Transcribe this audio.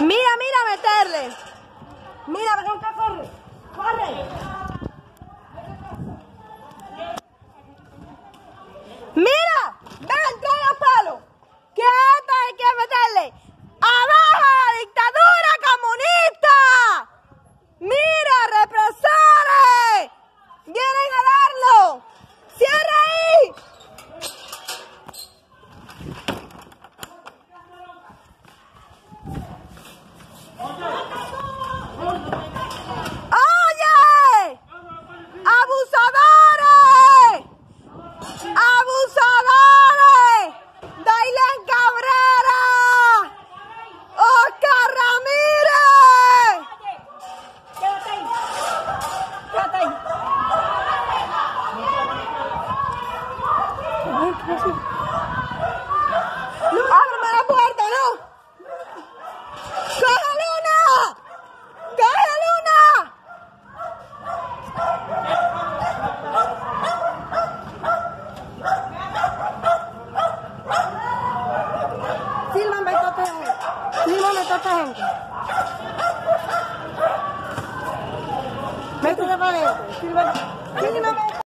Mira, mira, meterle. Mira, acá, corre. Corre. Mira, ¡Oye! ¡Abusadores! ¡Abusadores! ¡Dailen Cabrera! ¡Oscar Ramírez! Quédate ahí. Quédate ahí. हैं फ़िल्मों में तो पहनते मैं तो पहनते फ़िल्मों में